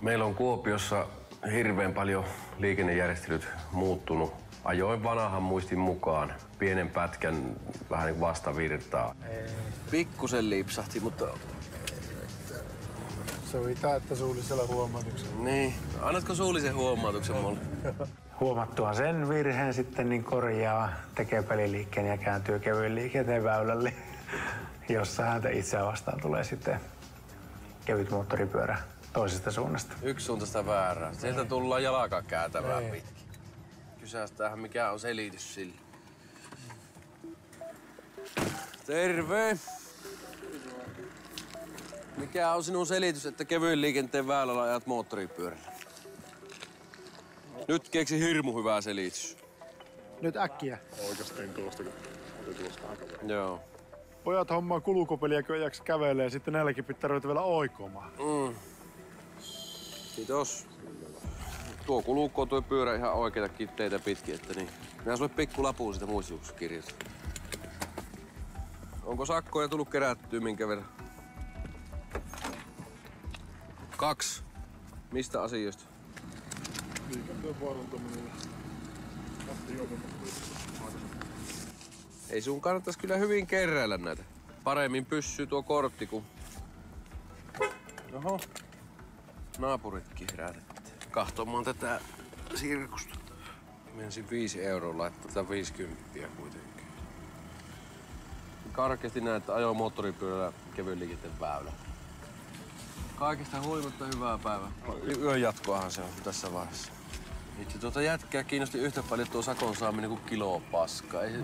Meillä on Kuopiossa hirveän paljon liikennejärjestelyt muuttunut. Ajoin vanhan muistin mukaan pienen pätkän vähän niin vastavirtaa. Pikkusen lipsahti, mutta Sovitaan, että suullisella huomautuksella. niin. Annatko suullisen huomautuksen mulle? Huomattua sen virheen sitten niin korjaa, tekee peliliikkeen ja kääntyy kevyen liikenteen väylälle, jossa häntä itseään vastaan tulee sitten kevyt moottoripyörä toisesta suunnasta. Yksi suuntaista väärää. Sieltä tullaan jalaka kääntämään pitkin. Kysästähän mikä on selitys sille. Terve! Mikä on sinun selitys, että kevyen liikenteen väylällä ajat moottoripyörällä? Nyt keksi hirmu hyvää selitys. Nyt äkkiä. Joo. Pojat hommaa kulukopelia, kun ei jaksa kävelee ja sitten näilläkin pitää ruveta vielä oikomaan. Mm. Kiitos. Tuo kulukko tuo pyörä ihan oikeita kitteitä pitkin, että niin. Minä sulle pikku lapuun sitä muistutuskirjasta. Onko sakkoja tullut kerättyä minkä verran? Kaksi. Mistä asioista? Liikenteen vaarantaminen Ei sun kannattaisi kyllä hyvin keräillä näitä. Paremmin pyssyy tuo kortti kuin... Oho. Naapuritkin herätettiin. Kahtomaan tätä sirkusta. Menisin viisi euroa laittaa tätä 50 kuitenkin. Karkeasti näet, että ajoi moottoripyörällä kevyen liikenteen väylä. Kaikista huolimatta hyvää päivää. Yön jatkoahan se on tässä vaiheessa. Itse tuota jätkää kiinnosti yhtä paljon tuo sakon saaminen kuin kiloa paskaa. Ei se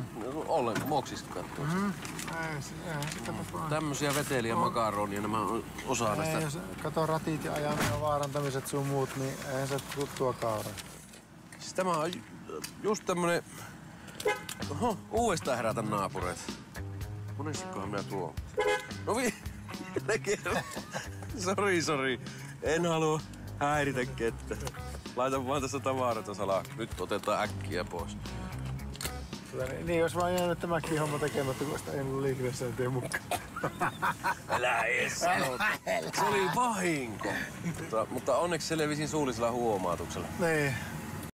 ollenkaan moksiskaan tuosta. Ei, se, ei, kato vaan. Tämmöisiä veteliä makaronia, nämä on osa Ei, näistä. jos kato ratit ja ajaminen ja vaarantamiset sun muut, niin eihän se tuttua kaura. Siis tämä on ju- just tämmönen... Oho, uudestaan herätä naapureita. Monestikohan minä tuo? No vi... sori, sori. En halua häiritä kettä. Laitan vaan tässä tavarat salaa. Nyt otetaan äkkiä pois. Kyllä, niin, niin, jos vaan jäänyt tämäkin homma tekemättä, kun sitä ei ollut liikennesääntöjen mukaan. Älä edes sano. Se oli vahinko. Mutta, mutta onneksi selvisin suullisella huomautuksella. Niin,